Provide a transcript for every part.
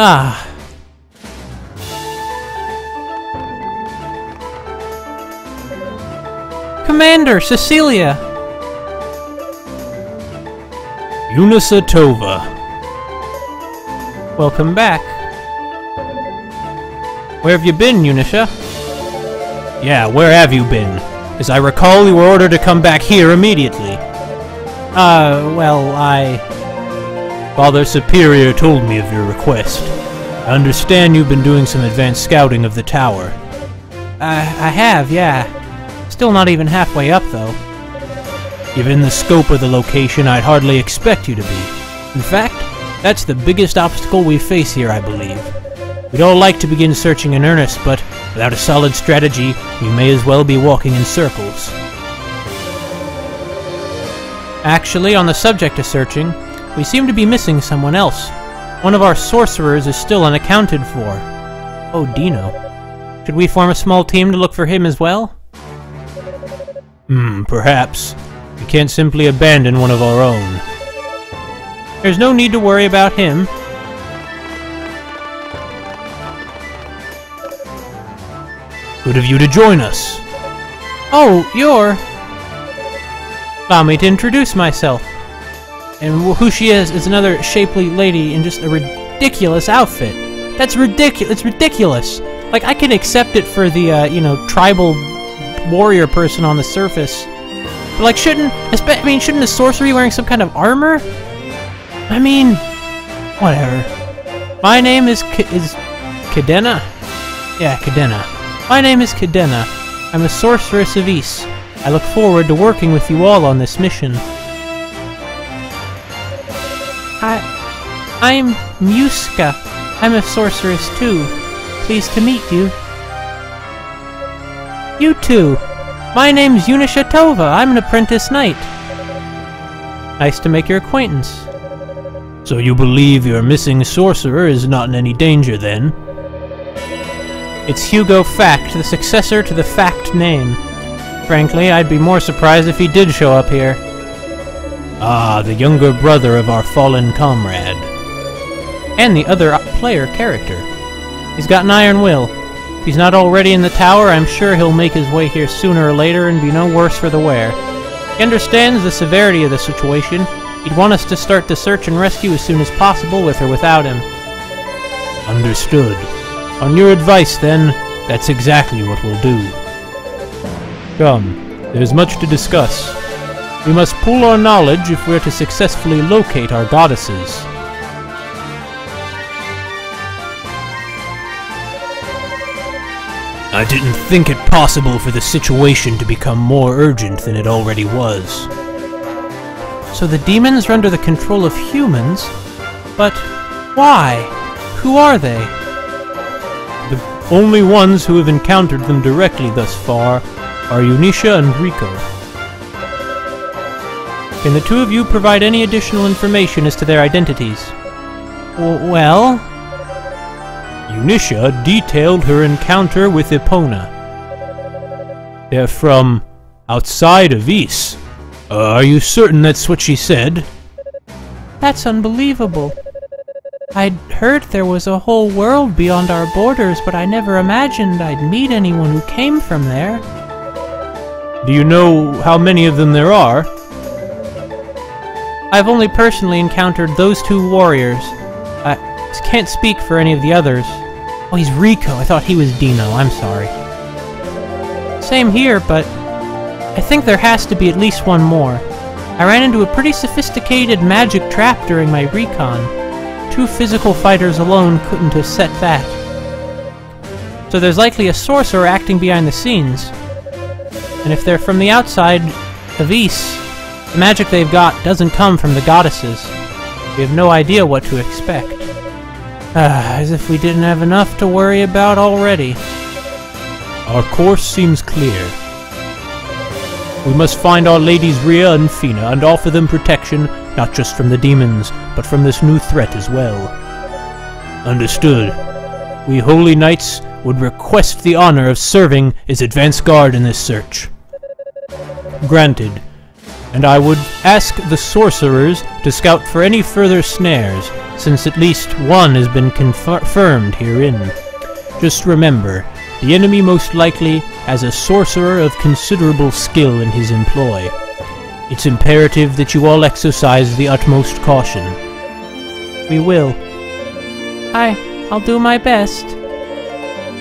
Ah. Commander, Cecilia! Unisa Tova. Welcome back. Where have you been, Unisha? Yeah, where have you been? As I recall, you were ordered to come back here immediately. Uh, well, I... Father Superior told me of your request. I understand you've been doing some advanced scouting of the tower. I, I have, yeah. Still not even halfway up, though. Given the scope of the location, I'd hardly expect you to be. In fact, that's the biggest obstacle we face here, I believe. We'd all like to begin searching in earnest, but without a solid strategy, we may as well be walking in circles. Actually, on the subject of searching, we seem to be missing someone else. One of our sorcerers is still unaccounted for. Oh, Dino. Should we form a small team to look for him as well? Hmm, perhaps. We can't simply abandon one of our own. There's no need to worry about him. Good of you to join us. Oh, you're... Allow me to introduce myself. And who she is is another shapely lady in just a ridiculous outfit. That's ridiculous. It's ridiculous. Like, I can accept it for the, uh, you know, tribal warrior person on the surface. But, like, shouldn't... I mean, shouldn't a sorcery wearing some kind of armor? I mean... Whatever. My name is... K is... Cadena? Yeah, Cadena. My name is Cadena. I'm a sorceress of Ys. I look forward to working with you all on this mission. I... I'm Muska. I'm a sorceress too. Pleased to meet you. You too. My name's Unisha Tova. I'm an apprentice knight. Nice to make your acquaintance. So you believe your missing sorcerer is not in any danger, then? It's Hugo Fact, the successor to the Fact name. Frankly, I'd be more surprised if he did show up here. Ah, the younger brother of our fallen comrade. And the other player character. He's got an iron will. If he's not already in the tower, I'm sure he'll make his way here sooner or later and be no worse for the wear. He understands the severity of the situation. He'd want us to start the search and rescue as soon as possible with or without him. Understood. On your advice, then, that's exactly what we'll do. Come, there's much to discuss. We must pool our knowledge if we're to successfully locate our goddesses. I didn't think it possible for the situation to become more urgent than it already was. So the demons are under the control of humans? But why? Who are they? The only ones who have encountered them directly thus far are Unisha and Rico. Can the two of you provide any additional information as to their identities? W well... Unisha detailed her encounter with Epona. They're from outside of Ys. Uh, are you certain that's what she said? That's unbelievable. I'd heard there was a whole world beyond our borders, but I never imagined I'd meet anyone who came from there. Do you know how many of them there are? I've only personally encountered those two warriors. I can't speak for any of the others. Oh, he's Rico. I thought he was Dino. I'm sorry. Same here, but I think there has to be at least one more. I ran into a pretty sophisticated magic trap during my recon. Two physical fighters alone couldn't have set that. So there's likely a sorcerer acting behind the scenes. And if they're from the outside of Ys, the magic they've got doesn't come from the goddesses. We have no idea what to expect. Ah, as if we didn't have enough to worry about already. Our course seems clear. We must find our ladies Reah and Feena and offer them protection, not just from the demons, but from this new threat as well. Understood. We Holy Knights would request the honor of serving as advance guard in this search. Granted. And I would ask the sorcerers to scout for any further snares, since at least one has been confirmed herein. Just remember, the enemy most likely has a sorcerer of considerable skill in his employ. It's imperative that you all exercise the utmost caution. We will. I, I'll do my best.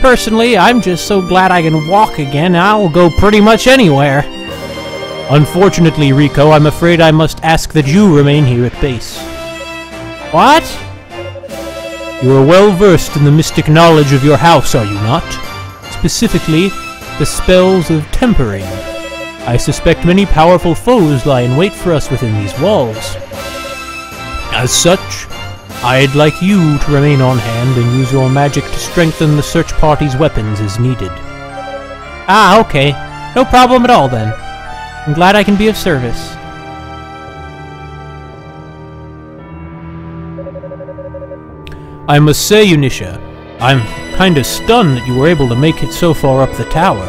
Personally, I'm just so glad I can walk again, I'll go pretty much anywhere. Unfortunately, Rico, I'm afraid I must ask that you remain here at base. What? You are well versed in the mystic knowledge of your house, are you not? Specifically, the spells of tempering. I suspect many powerful foes lie in wait for us within these walls. As such, I'd like you to remain on hand and use your magic to strengthen the search party's weapons as needed. Ah, okay. No problem at all then. I'm glad I can be of service. I must say, Unisha, I'm kinda stunned that you were able to make it so far up the tower.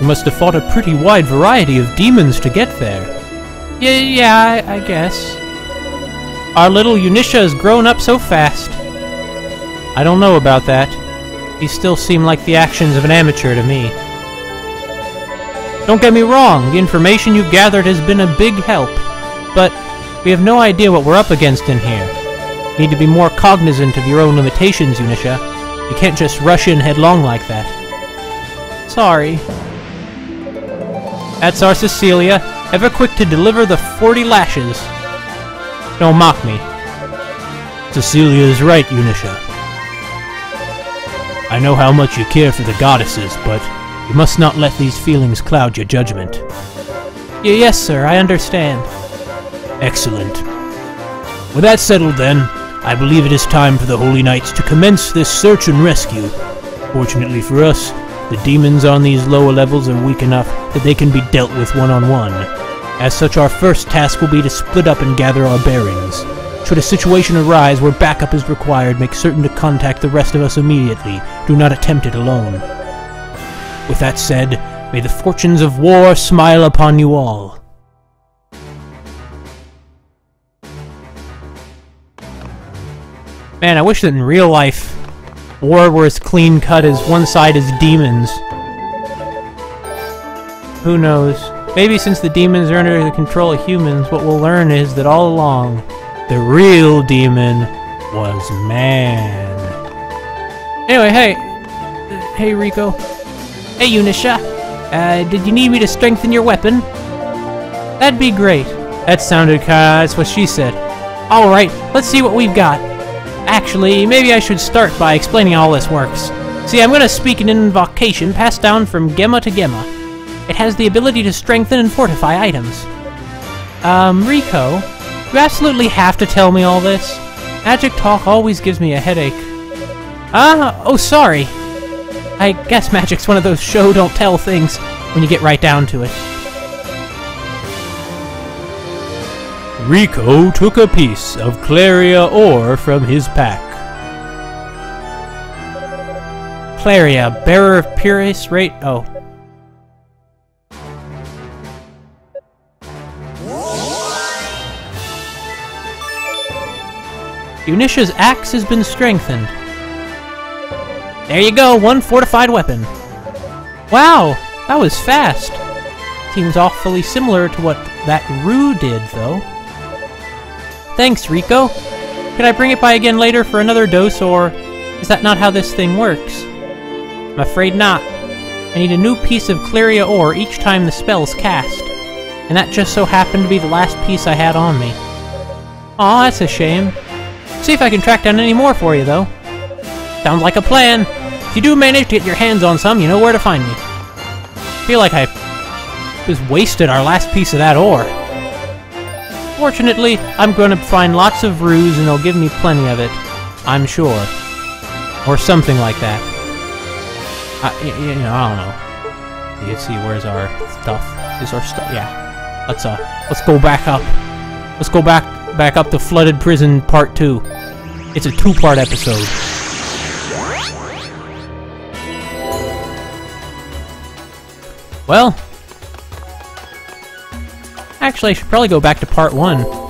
You must have fought a pretty wide variety of demons to get there. Yeah, yeah, I, I guess. Our little Unisha has grown up so fast. I don't know about that. These still seem like the actions of an amateur to me. Don't get me wrong, the information you've gathered has been a big help, but we have no idea what we're up against in here. You need to be more cognizant of your own limitations, Unisha. You can't just rush in headlong like that. Sorry. That's our Cecilia, ever quick to deliver the 40 lashes. Don't mock me. Cecilia is right, Unisha. I know how much you care for the goddesses, but you must not let these feelings cloud your judgment. Y yes, sir, I understand. Excellent. With that settled then, I believe it is time for the Holy Knights to commence this search and rescue. Fortunately for us, the demons on these lower levels are weak enough that they can be dealt with one-on-one. -on -one. As such, our first task will be to split up and gather our bearings. Should a situation arise where backup is required, make certain to contact the rest of us immediately. Do not attempt it alone. With that said, may the fortunes of war smile upon you all. Man, I wish that in real life, war were as clean cut as one side is demons. Who knows? Maybe since the demons are under the control of humans, what we'll learn is that all along, the real demon was man. Anyway, hey. Hey, Rico. Hey, Unisha. Uh, did you need me to strengthen your weapon? That'd be great. That sounded kinda... that's what she said. Alright, let's see what we've got. Actually, maybe I should start by explaining how all this works. See, I'm gonna speak an invocation passed down from Gemma to Gemma. It has the ability to strengthen and fortify items. Um, Rico, you absolutely have to tell me all this. Magic talk always gives me a headache. Ah, oh sorry. I guess magic's one of those show don't tell things when you get right down to it. Rico took a piece of Cleria ore from his pack. Cleria, bearer of purest rate. Oh, Unisha's axe has been strengthened. There you go, one fortified weapon. Wow, that was fast. Seems awfully similar to what that Rue did, though. Thanks, Rico. Could I bring it by again later for another dose, or is that not how this thing works? I'm afraid not. I need a new piece of Cleria ore each time the spell's cast. And that just so happened to be the last piece I had on me. Aw, that's a shame. See if I can track down any more for you, though. Sounds like a plan. You do manage to get your hands on some, you know where to find me. feel like I just wasted our last piece of that ore. Fortunately, I'm going to find lots of rues and they'll give me plenty of it. I'm sure. Or something like that. I, you know, I don't know. Let's see, where's our stuff? Is our stuff? Yeah. Let's uh, let's go back up. Let's go back back up to Flooded Prison Part 2. It's a two-part episode. Well, actually, I should probably go back to Part 1.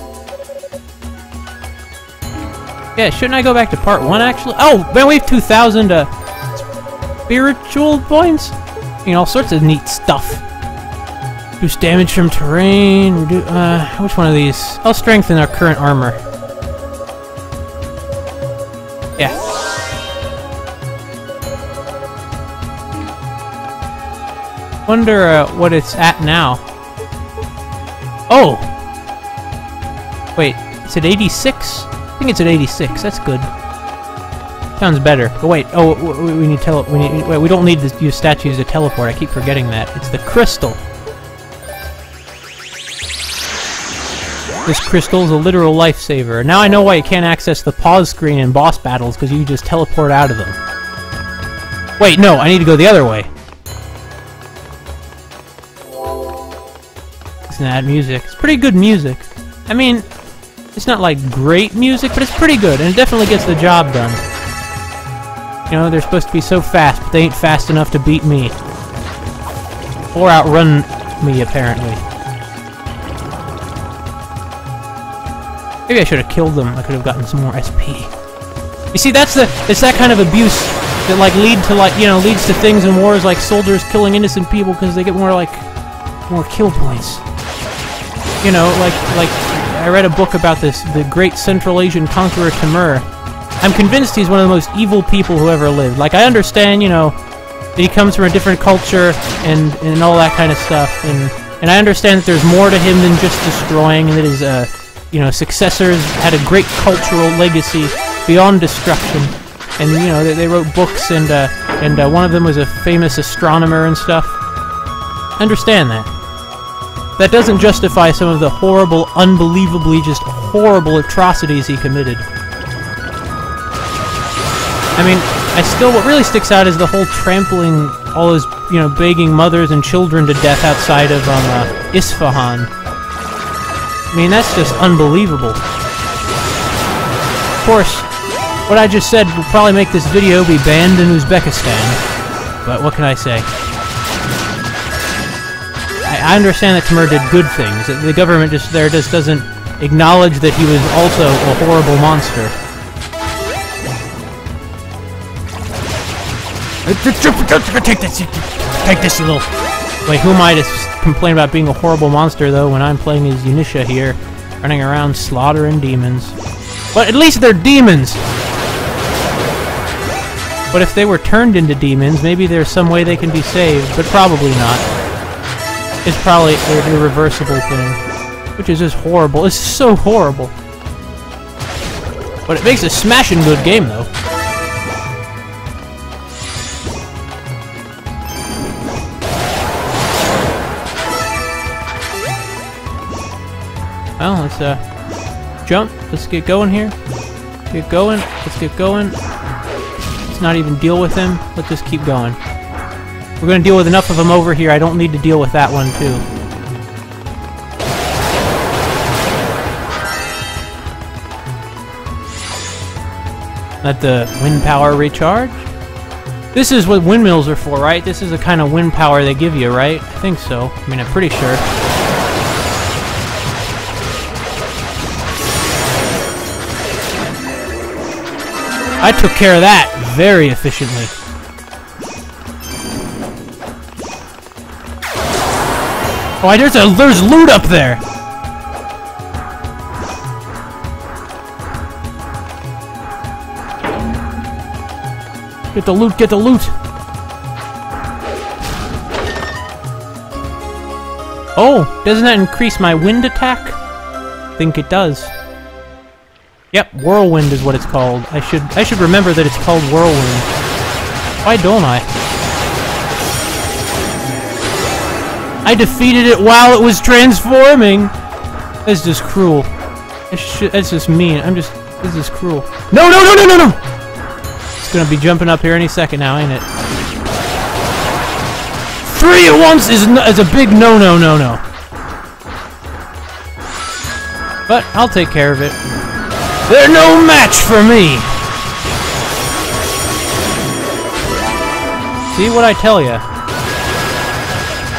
Yeah, shouldn't I go back to part one actually? Oh, man, we have 2,000 uh, spiritual points? You know, all sorts of neat stuff. Reduce damage from terrain, reduce, uh, which one of these? I'll strengthen our current armor. Yeah. Wonder uh, what it's at now. Oh! Wait, it's at 86? I think it's at 86. That's good. Sounds better. But wait, oh, we, we need tele. We need. Wait, we don't need to use statues to teleport. I keep forgetting that. It's the crystal. This crystal is a literal lifesaver. Now I know why you can't access the pause screen in boss battles, because you just teleport out of them. Wait, no, I need to go the other way. To that music. It's pretty good music. I mean, it's not like great music, but it's pretty good, and it definitely gets the job done. You know, they're supposed to be so fast, but they ain't fast enough to beat me. Or outrun me, apparently. Maybe I should have killed them. I could have gotten some more SP. You see, that's the it's that kind of abuse that like lead to like you know leads to things in wars like soldiers killing innocent people because they get more like more kill points. You know, like like I read a book about this the great Central Asian conqueror Timur. I'm convinced he's one of the most evil people who ever lived. Like I understand, you know, that he comes from a different culture and and all that kind of stuff, and and I understand that there's more to him than just destroying, and that his uh you know, successors had a great cultural legacy beyond destruction. And, you know, they, they wrote books, and, uh, and uh, one of them was a famous astronomer and stuff. Understand that. That doesn't justify some of the horrible, unbelievably just horrible atrocities he committed. I mean, I still, what really sticks out is the whole trampling all those, you know, begging mothers and children to death outside of, um, uh, Isfahan. I mean, that's just unbelievable. Of course, what I just said will probably make this video be banned in Uzbekistan. But what can I say? I, understand that Timur did good things. The government just there just doesn't acknowledge that he was also a horrible monster. Take this, take this, you little. Wait, who am I to complain about being a horrible monster, though, when I'm playing as Unisha here, running around slaughtering demons? But at least they're demons! But if they were turned into demons, maybe there's some way they can be saved, but probably not. It's probably an irreversible thing. Which is just horrible. It's so horrible. But it makes a smashing good game, though. Well, let's uh, jump. Let's get going here. Get going. Let's get going. Let's not even deal with him. Let's just keep going. We're to deal with enough of them over here. I don't need to deal with that one, too. Let the wind power recharge. This is what windmills are for, right? This is the kind of wind power they give you, right? I think so. I mean, I'm pretty sure. I took care of that very efficiently. Oh, there's a there's loot up there. Get the loot, get the loot. Oh, doesn't that increase my wind attack? Think it does. Yep, whirlwind is what it's called. I should I should remember that it's called whirlwind. Why don't I? I defeated it while it was transforming. That's just cruel. That's, just mean. I'm just this is cruel. No, no, no, no, no, no. It's gonna be jumping up here any second now, ain't it? Three at once is no, is a big no, no, no, no. But I'll take care of it. They're no match for me! See what I tell ya?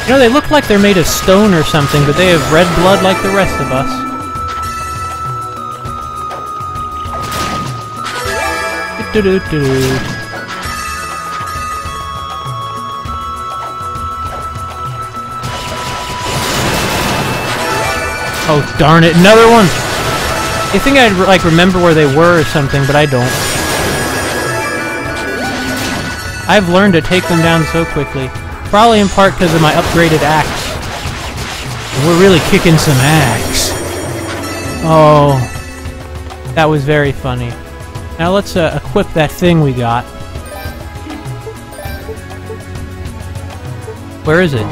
You know, they look like they're made of stone or something, but they have red blood like the rest of us. do do do. Oh darn it, another one! I think I'd like remember where they were or something, but I don't. I've learned to take them down so quickly. Probably in part because of my upgraded axe. We're really kicking some axe. Oh. That was very funny. Now let's uh, equip that thing we got. Where is it?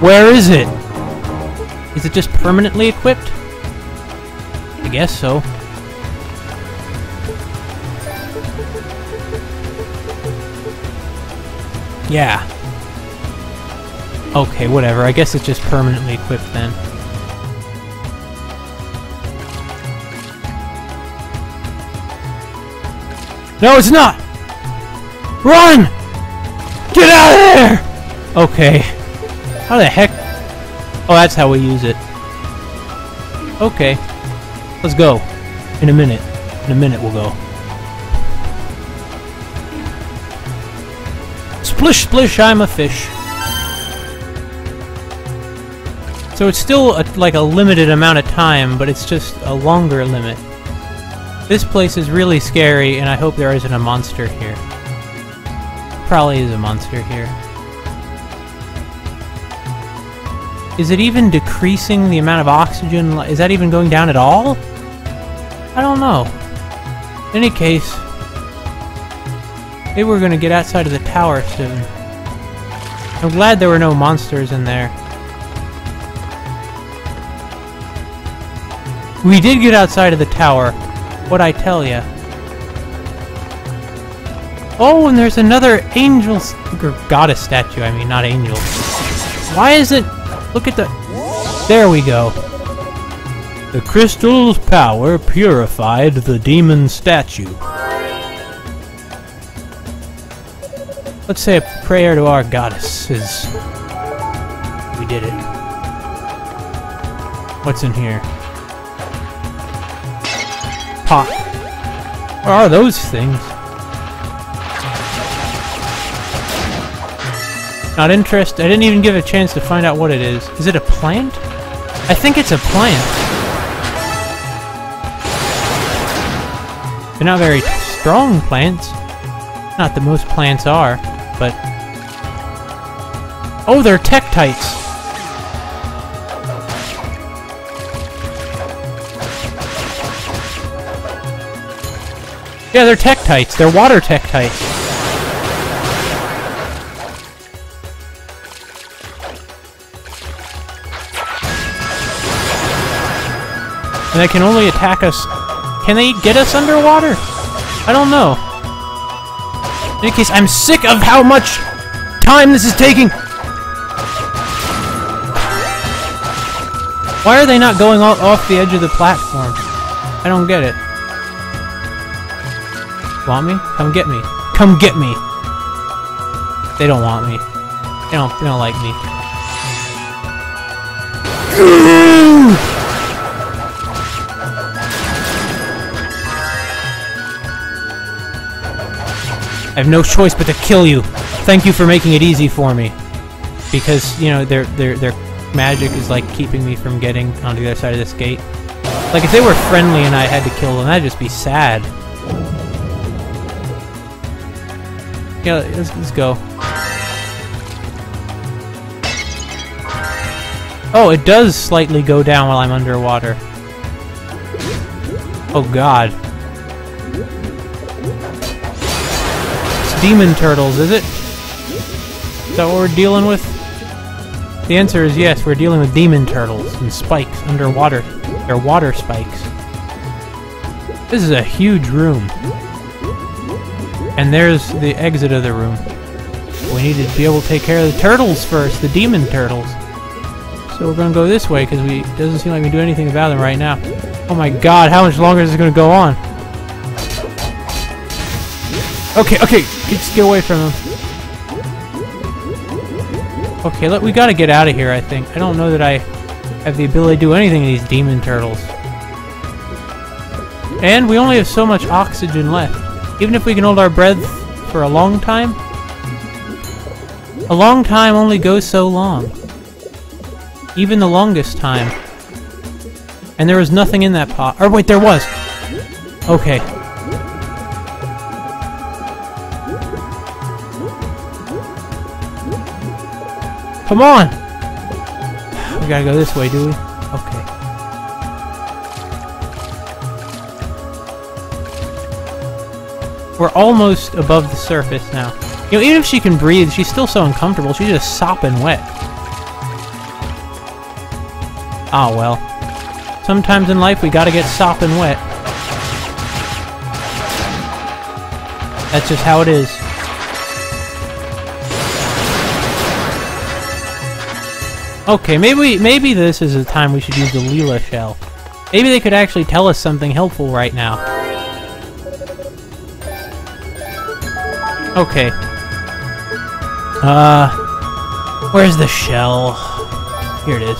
Where is it? Is it just permanently equipped? I guess so. Yeah. Okay, whatever. I guess it's just permanently equipped then. No, it's not! Run! Get out of there! Okay. How the heck? Oh, that's how we use it. Okay. Let's go. In a minute. In a minute we'll go. Splish splish, I'm a fish. So it's still a, like a limited amount of time, but it's just a longer limit. This place is really scary, and I hope there isn't a monster here. Probably is a monster here. Is it even decreasing the amount of oxygen? Is that even going down at all? I don't know. In any case, maybe we're going to get outside of the tower soon. I'm glad there were no monsters in there. We did get outside of the tower. What I tell ya. Oh, and there's another angel... Or goddess statue, I mean, not angel. Why is it... Look at the... There we go. The crystal's power purified the demon statue. Let's say a prayer to our goddesses. We did it. What's in here? Pot. What are those things? Not interested. I didn't even give a chance to find out what it is. Is it a plant? I think it's a plant. They're not very strong plants. Not that most plants are, but... Oh, they're Tektites! Yeah, they're Tektites. They're water Tektites. And they can only attack us... Can they get us underwater? I don't know. In any case, I'm sick of how much time this is taking! Why are they not going off the edge of the platform? I don't get it. Want me? Come get me. Come get me! They don't want me. They don't, they don't like me. I have no choice but to kill you. Thank you for making it easy for me. Because, you know, their their their magic is like keeping me from getting onto the other side of this gate. Like if they were friendly and I had to kill them, that'd just be sad. Yeah, let's, let's go. Oh, it does slightly go down while I'm underwater. Oh god. It's demon turtles, is it? Is that what we're dealing with? The answer is yes, we're dealing with demon turtles and spikes underwater. They're water spikes. This is a huge room. And there's the exit of the room. We need to be able to take care of the turtles first, the demon turtles. So we're gonna go this way because we doesn't seem like we do anything about them right now. Oh my god, how much longer is this gonna go on? Okay, okay, just get away from them. Okay, look, we gotta get out of here, I think. I don't know that I have the ability to do anything to these demon turtles. And we only have so much oxygen left. Even if we can hold our breath for a long time? A long time only goes so long. Even the longest time. And there was nothing in that pot. Or wait, there was! Okay. Come on! We gotta go this way, do we? We're almost above the surface now. You know, even if she can breathe, she's still so uncomfortable. She's just sopping wet. Ah, well. Sometimes in life we gotta get sopping wet. That's just how it is. Okay, maybe maybe this is the time we should use the Leela shell. Maybe they could actually tell us something helpful right now. Okay. Uh, where's the shell? Here it is.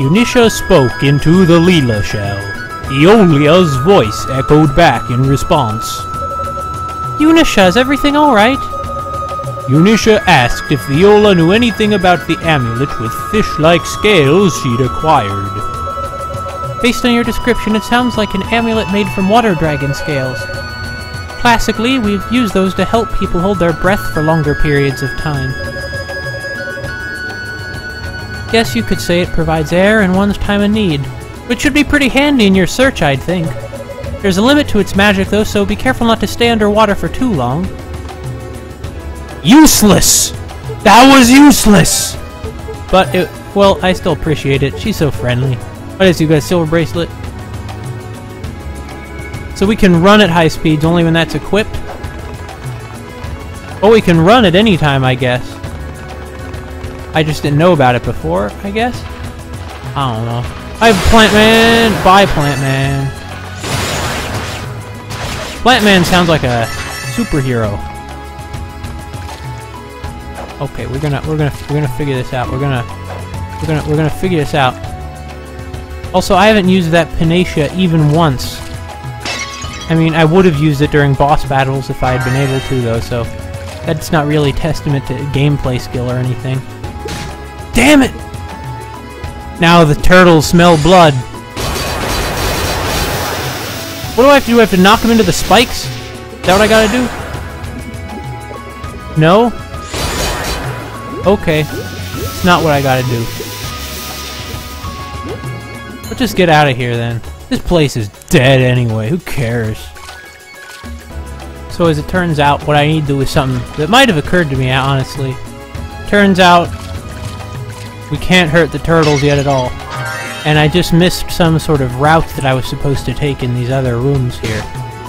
Unisha spoke into the Leela shell. Aeolia's voice echoed back in response. Unisha, is everything alright? Unisha asked if Viola knew anything about the amulet with fish-like scales she'd acquired. Based on your description, it sounds like an amulet made from water dragon scales. Classically, we've used those to help people hold their breath for longer periods of time. Guess you could say it provides air in one's time of need, which should be pretty handy in your search, I'd think. There's a limit to its magic, though, so be careful not to stay underwater for too long. Useless! That was useless! But, it, well, I still appreciate it. She's so friendly. What is you got a silver bracelet? So we can run at high speeds only when that's equipped? Oh, we can run at any time, I guess. I just didn't know about it before, I guess? I don't know. I have Plant Man! Bye, Plant Man! Plant Man sounds like a superhero. Okay, we're gonna we're gonna we're gonna figure this out. We're gonna we're gonna we're gonna figure this out. Also, I haven't used that Panacea even once. I mean, I would have used it during boss battles if I had been able to, though. So that's not really testament to gameplay skill or anything. Damn it! Now the turtles smell blood. What do I have to do? I have to knock them into the spikes? Is that what I gotta do? No? Okay. It's not what I gotta do. Let's just get out of here then. This place is dead anyway. Who cares? So as it turns out, what I need to do is something that might have occurred to me, honestly. Turns out, we can't hurt the turtles yet at all. And I just missed some sort of route that I was supposed to take in these other rooms here.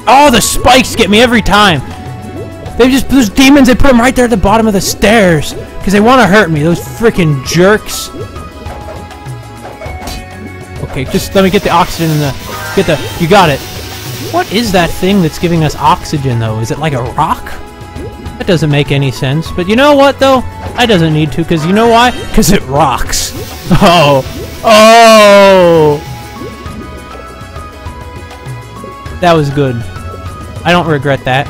Oh, the spikes get me every time! They just, those demons, they put them right there at the bottom of the stairs. Because they want to hurt me, those freaking jerks. Okay, just let me get the oxygen in the... Get the... You got it. What is that thing that's giving us oxygen, though? Is it like a rock? That doesn't make any sense. But you know what, though? I doesn't need to, because you know why? Because it rocks. Oh. Oh! That was good. I don't regret that.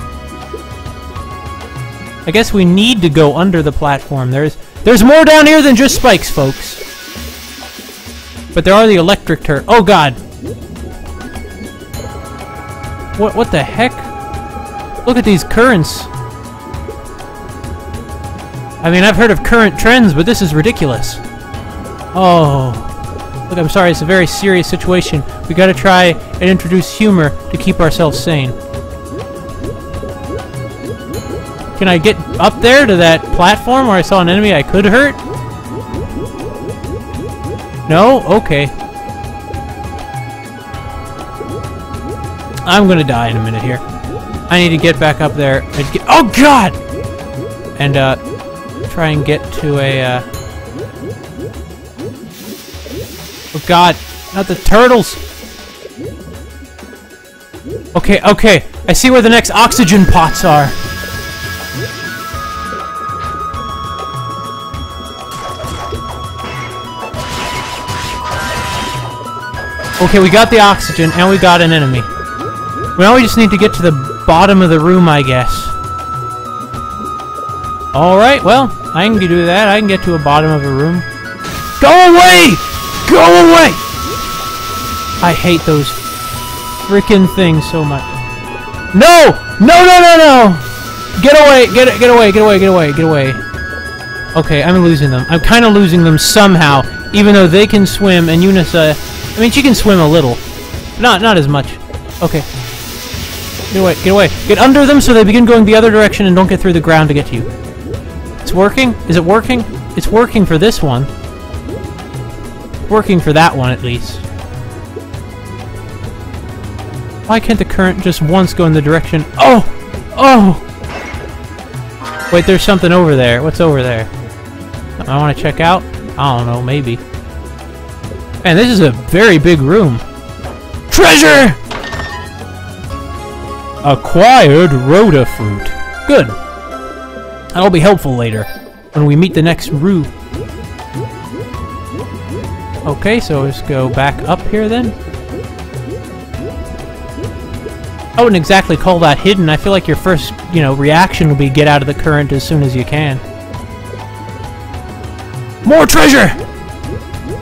I guess we need to go under the platform. There's there's more down here than just spikes, folks. But there are the electric tur- Oh god! What what the heck? Look at these currents. I mean, I've heard of current trends, but this is ridiculous. Oh. Look, I'm sorry, it's a very serious situation. We gotta try and introduce humor to keep ourselves sane. Can I get up there to that platform where I saw an enemy I could hurt? No? Okay. I'm gonna die in a minute here. I need to get back up there and get- Oh god! And, uh, try and get to a, uh... Oh god, not the turtles! Okay, okay, I see where the next oxygen pots are. Okay, we got the oxygen, and we got an enemy. Well, we just need to get to the bottom of the room, I guess. Alright, well, I can do that. I can get to a bottom of a room. Go away! Go away! I hate those freaking things so much. No! No, no, no, no! Get away! Get get away! Get away! Get away! Get away! Okay, I'm losing them. I'm kind of losing them somehow, even though they can swim and Unisa... Uh, I mean, she can swim a little. Not, not as much. Okay. Get away, get away. Get under them so they begin going the other direction and don't get through the ground to get to you. It's working? Is it working? It's working for this one. Working for that one, at least. Why can't the current just once go in the direction... Oh! Oh! Wait, there's something over there. What's over there? I want to check out? I don't know, maybe. Man, this is a very big room. Treasure! Acquired Rhoda fruit. Good. That'll be helpful later, when we meet the next Rue. Okay, so let's go back up here then. I wouldn't exactly call that hidden. I feel like your first, you know, reaction will be get out of the current as soon as you can. More treasure!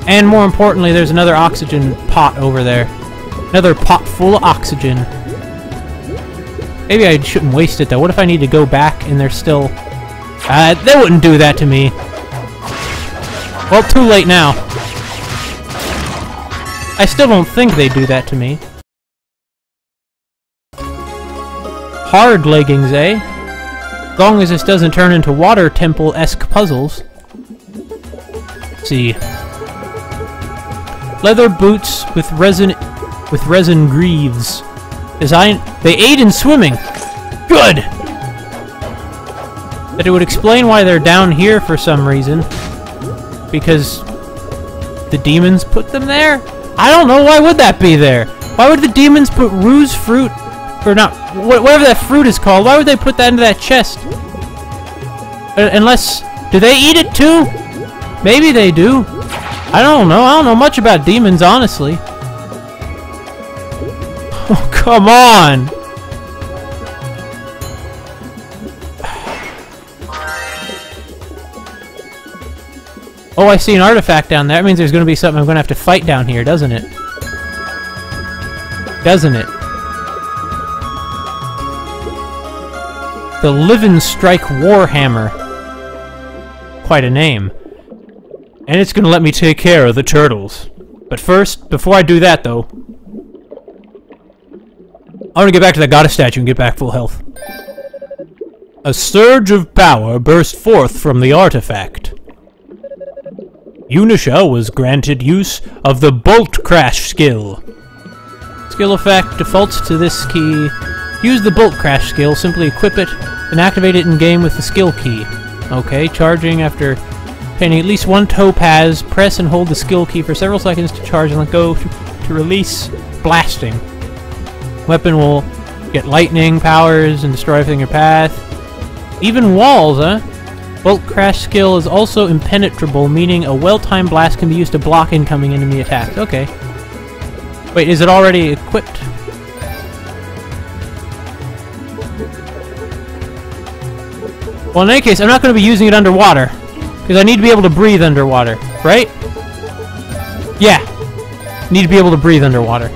And more importantly, there's another oxygen pot over there. Another pot full of oxygen. Maybe I shouldn't waste it though. What if I need to go back and they're still... Uh, they wouldn't do that to me. Well, too late now. I still don't think they'd do that to me. Hard leggings, eh? As long as this doesn't turn into water temple-esque puzzles. Let's see. Leather boots with resin with resin greaves. Design they aid in swimming. Good! That it would explain why they're down here for some reason. Because the demons put them there? I don't know, why would that be there? Why would the demons put ruse fruit or not, whatever that fruit is called, why would they put that into that chest? Uh, unless, do they eat it too? Maybe they do. I don't know, I don't know much about demons, honestly. Oh, come on! Oh, I see an artifact down there. That means there's going to be something I'm going to have to fight down here, doesn't it? Doesn't it? The Levinstrike Warhammer. Quite a name. And it's gonna let me take care of the turtles. But first, before I do that though, I want to get back to that goddess statue and get back full health. A surge of power burst forth from the artifact. Unisha was granted use of the Bolt Crash skill. Skill effect defaults to this key Use the Bolt Crash skill, simply equip it, and activate it in-game with the skill key. Okay, charging after painting at least one topaz, press and hold the skill key for several seconds to charge and let go to, to release blasting. Weapon will get lightning powers and destroy everything in your path. Even walls, huh? Bolt Crash skill is also impenetrable, meaning a well-timed blast can be used to block incoming enemy attacks. Okay. Wait, is it already equipped? Well, in any case, I'm not going to be using it underwater. Because I need to be able to breathe underwater, right? Yeah. Need to be able to breathe underwater.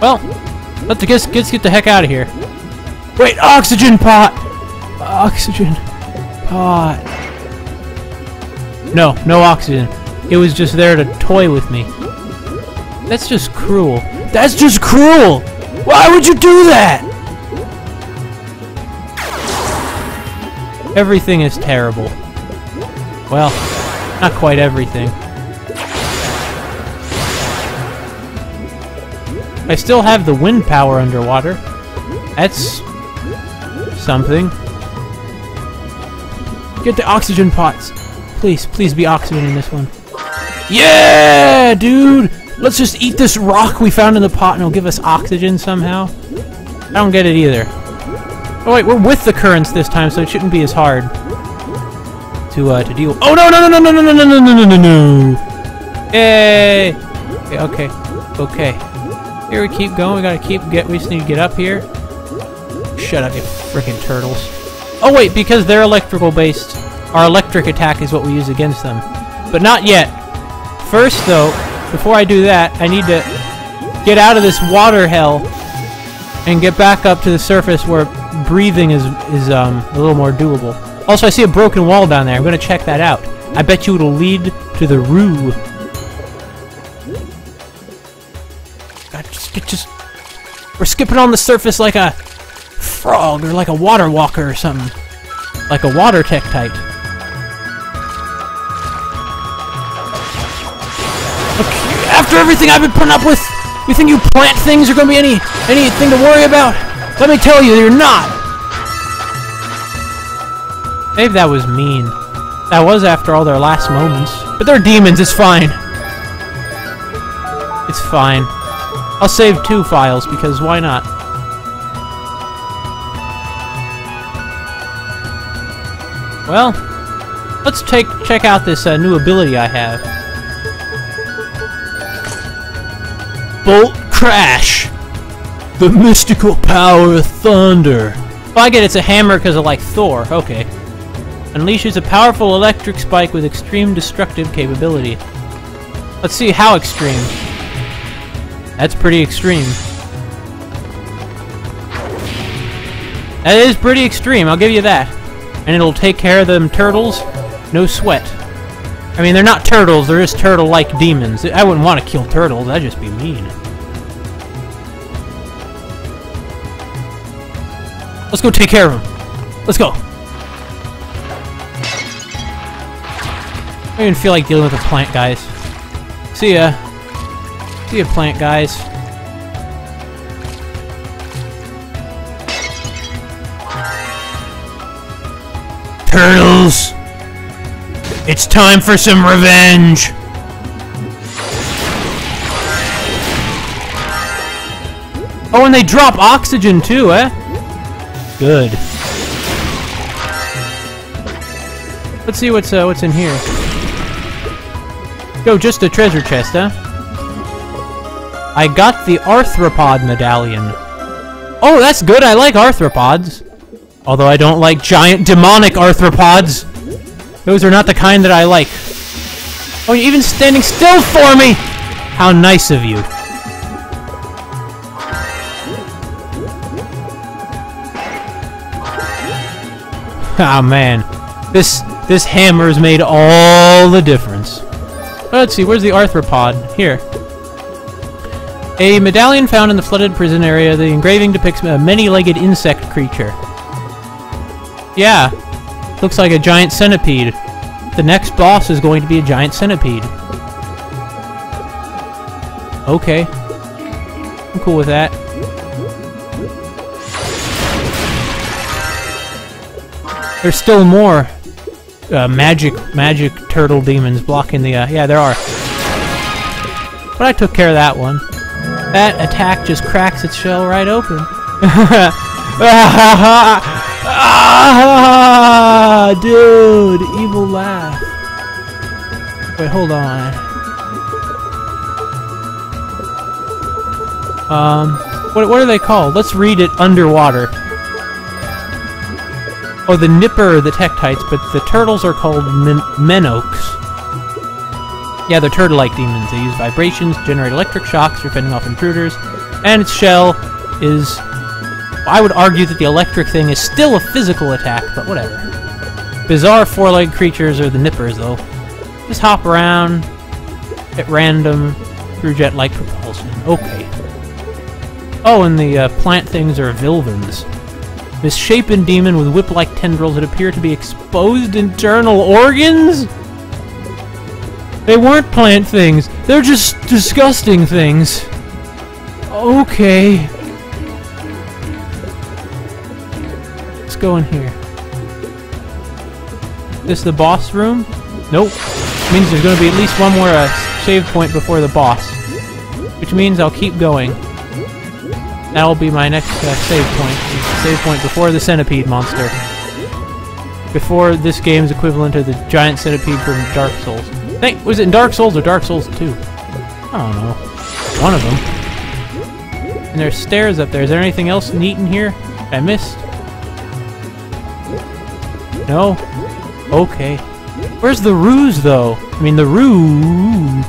Well, let's, get, let's get the heck out of here. Wait, oxygen pot! Oxygen pot. No, no oxygen. It was just there to toy with me. That's just cruel. That's just cruel! Why would you do that? Everything is terrible. Well, not quite everything. I still have the wind power underwater. That's something. Get the oxygen pots. Please, please be oxygen in this one. Yeah, dude! Let's just eat this rock we found in the pot and it'll give us oxygen somehow. I don't get it either. Oh wait, we're with the currents this time, so it shouldn't be as hard to uh, to deal. Oh no no no no no no no no no no no no! Yay! Okay okay okay Here we keep going. We gotta keep get. We just need to get up here. Shut up, you freaking turtles. Oh wait, because they're electrical based, our electric attack is what we use against them. But not yet. First though, before I do that, I need to get out of this water hell and get back up to the surface where breathing is is um a little more doable. Also, I see a broken wall down there. I'm gonna check that out. I bet you it'll lead to the Roo. God, just, just we're skipping on the surface like a frog or like a water walker or something, like a water tektite. Okay, after everything I've been putting up with, you think you plant things are gonna be any anything to worry about? Let me tell you, you're not. Maybe that was mean. That was after all their last moments. But they're demons, it's fine. It's fine. I'll save two files, because why not? Well, let's take check out this uh, new ability I have. Bolt Crash! The mystical power of thunder. Well, I get it's a hammer because of like Thor. Okay. Unleashes a powerful electric spike with extreme destructive capability. Let's see how extreme. That's pretty extreme. That is pretty extreme, I'll give you that. And it'll take care of them turtles, no sweat. I mean, they're not turtles, they're just turtle-like demons. I wouldn't want to kill turtles, that'd just be mean. Let's go take care of them. Let's go. I don't even feel like dealing with the plant guys. See ya. See ya, plant guys. Turtles! It's time for some revenge! Oh, and they drop oxygen too, eh? Good. Let's see what's uh, what's in here. Go, just a treasure chest, huh? I got the arthropod medallion. Oh, that's good. I like arthropods. Although I don't like giant demonic arthropods. Those are not the kind that I like. Oh, you're even standing still for me! How nice of you. Ah man, this this hammer's made all the difference. Let's see, where's the arthropod? Here. A medallion found in the flooded prison area. The engraving depicts a many-legged insect creature. Yeah, looks like a giant centipede. The next boss is going to be a giant centipede. Okay. I'm cool with that. There's still more uh, magic magic turtle demons blocking the. Uh, yeah, there are. But I took care of that one. That attack just cracks its shell right open. ah, dude, evil laugh. Wait, hold on. Um, what what are they called? Let's read it underwater. Oh, the Nipper are the Tektites, but the turtles are called men Menokes. Yeah, they're turtle-like demons. They use vibrations generate electric shocks for fending off intruders, and its shell is... I would argue that the electric thing is still a physical attack, but whatever. Bizarre four-legged creatures are the Nippers, though. Just hop around at random through jet-like propulsion. Okay. Oh, and the uh, plant things are Vilvins. Misshapen demon with whip-like tendrils that appear to be exposed internal organs? They weren't plant things. They're just disgusting things. Okay. Let's go in here. This the boss room? Nope. Means there's going to be at least one more uh, save point before the boss. Which means I'll keep going. That'll be my next uh, save point. Save point before the centipede monster. Before this game's equivalent to the giant centipede from Dark Souls. Think, was it in Dark Souls or Dark Souls 2? I don't know. One of them. And there's stairs up there. Is there anything else neat in here I missed? No? Okay. Where's the Roos, though? I mean, the Roos...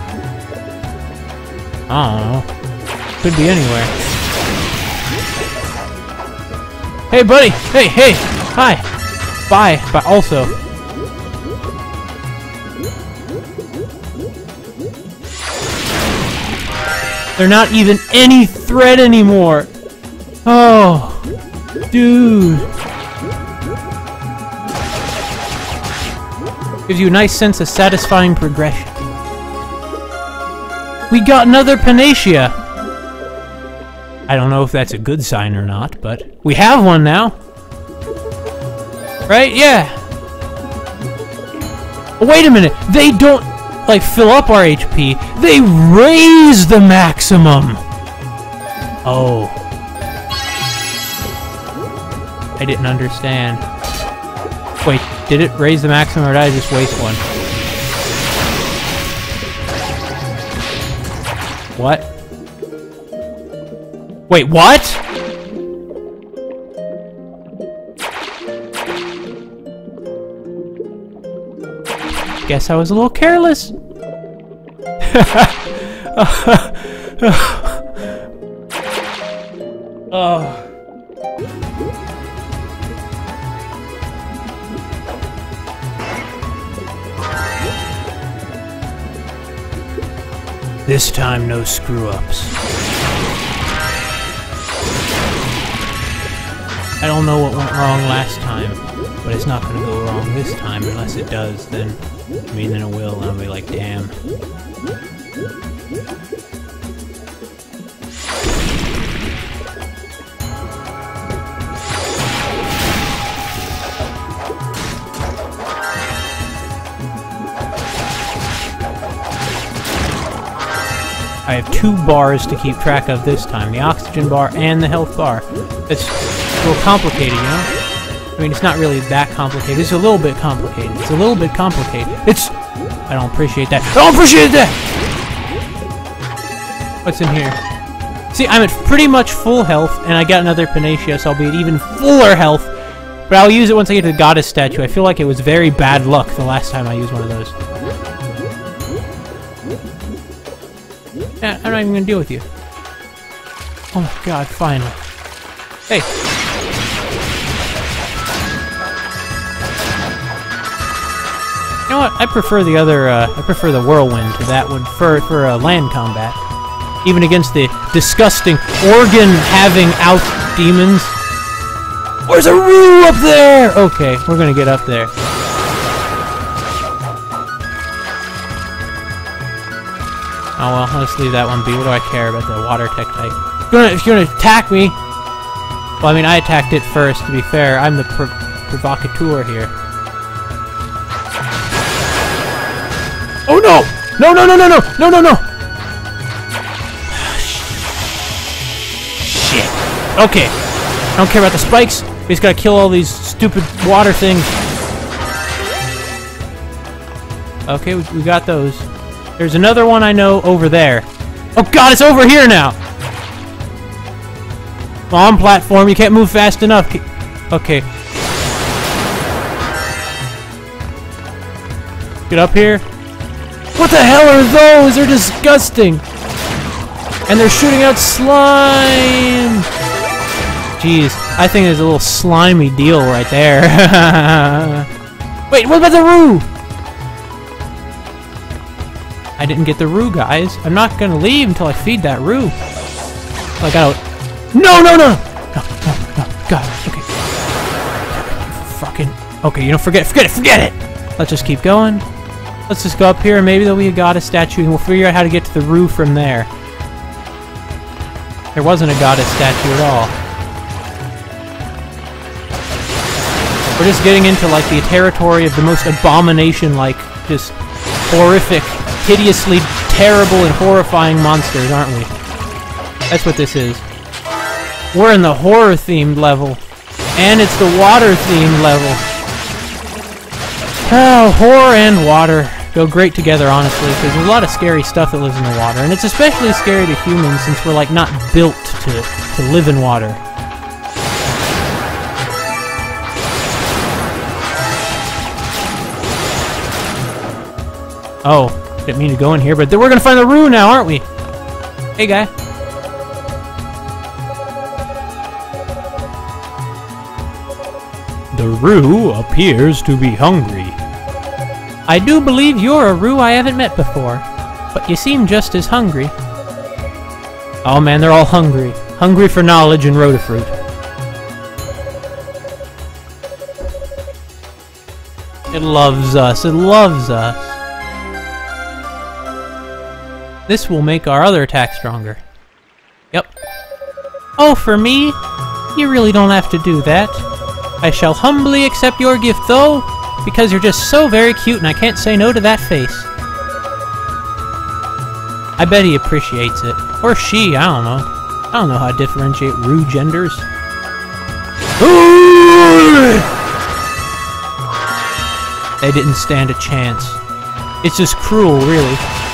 I don't know. Could be anywhere. Hey, buddy! Hey, hey! Hi! Bye! But also... They're not even any threat anymore! Oh... Dude... Gives you a nice sense of satisfying progression. We got another Panacea! I don't know if that's a good sign or not, but we have one now. Right? Yeah. Wait a minute. They don't, like, fill up our HP. They raise the maximum. Oh. I didn't understand. Wait, did it raise the maximum or did I just waste one? What? Wait, what? Guess I was a little careless. oh. This time, no screw-ups. I don't know what went wrong last time, but it's not gonna go wrong this time unless it does, then, I mean, then it will, and I'll be like, damn. I have two bars to keep track of this time, the oxygen bar and the health bar. A little complicated, you know? I mean, it's not really that complicated. It's a little bit complicated. It's a little bit complicated. It's... I don't appreciate that. I don't appreciate that! What's in here? See, I'm at pretty much full health, and I got another Panacea, so I'll be at even fuller health. But I'll use it once I get to the goddess statue. I feel like it was very bad luck the last time I used one of those. I'm not even gonna deal with you. Oh my god, finally. Hey! Know what? I prefer the other, uh, I prefer the whirlwind to that one for, for uh, land combat. Even against the disgusting organ-having out demons. Where's a roo up there! Okay, we're gonna get up there. Oh well, let's leave that one be. What do I care about the water tektite? If you're gonna, if you're gonna attack me... Well, I mean, I attacked it first, to be fair. I'm the prov provocateur here. No! No, no, no, no, no! No, no! Shit. Okay. I don't care about the spikes. We just gotta kill all these stupid water things. Okay, we, we got those. There's another one I know over there. Oh god, it's over here now! On platform, you can't move fast enough. Okay. Get up here. What the hell are those? They're disgusting! And they're shooting out slime! Jeez, I think there's a little slimy deal right there. Wait, what about the roo? I didn't get the roo, guys. I'm not gonna leave until I feed that roo. Oh, I gotta... No, no, no! No, no, no. God, okay. Fucking... Okay, you know, forget it, forget it, forget it! Let's just keep going. Let's just go up here and maybe there'll be a goddess statue and we'll figure out how to get to the roof from there. There wasn't a goddess statue at all. We're just getting into, like, the territory of the most abomination, like, just horrific hideously terrible and horrifying monsters, aren't we? That's what this is. We're in the horror-themed level. And it's the water-themed level. Oh, horror and water. Go great together, honestly, because there's a lot of scary stuff that lives in the water, and it's especially scary to humans since we're like not built to to live in water. Oh, didn't mean to go in here, but we're gonna find the rune now, aren't we? Hey, guy. The Roo appears to be hungry. I do believe you're a Roo I haven't met before, but you seem just as hungry. Oh man, they're all hungry. Hungry for knowledge and Roda Fruit. It loves us. It loves us. This will make our other attack stronger. Yep. Oh, for me? You really don't have to do that. I shall humbly accept your gift, though, because you're just so very cute and I can't say no to that face. I bet he appreciates it. Or she, I don't know. I don't know how to differentiate rude genders. They didn't stand a chance. It's just cruel, really.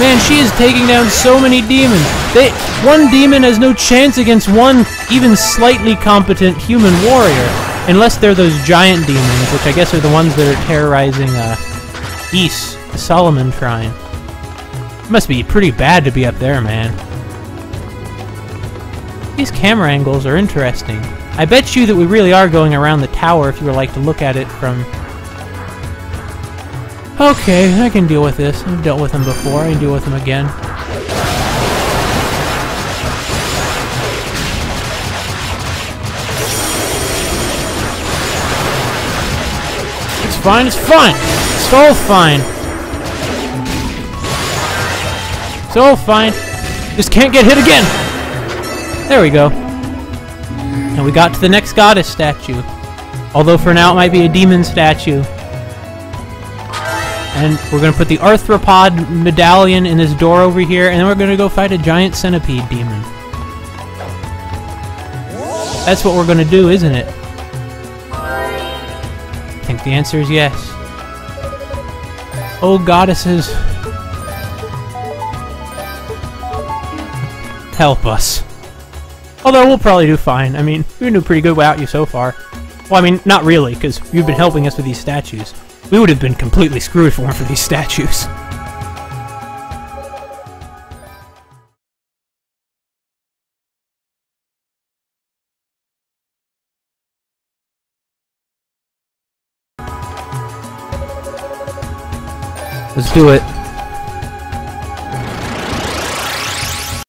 Man, she is taking down so many demons. They, one demon has no chance against one even slightly competent human warrior, unless they're those giant demons, which I guess are the ones that are terrorizing uh, Ys, the Solomon Shrine. Must be pretty bad to be up there, man. These camera angles are interesting. I bet you that we really are going around the tower if you were like to look at it from Okay, I can deal with this. I've dealt with him before. I can deal with him again. It's fine, it's fine! It's all fine! It's all fine. Just can't get hit again! There we go. And we got to the next goddess statue. Although for now it might be a demon statue. And we're going to put the arthropod medallion in this door over here, and then we're going to go fight a giant centipede demon. That's what we're going to do, isn't it? I think the answer is yes. Oh, goddesses. Help us. Although we'll probably do fine. I mean, we're doing pretty good without you so far. Well, I mean, not really, because you've been helping us with these statues. We would have been completely screwed if it weren't for these statues. Let's do it.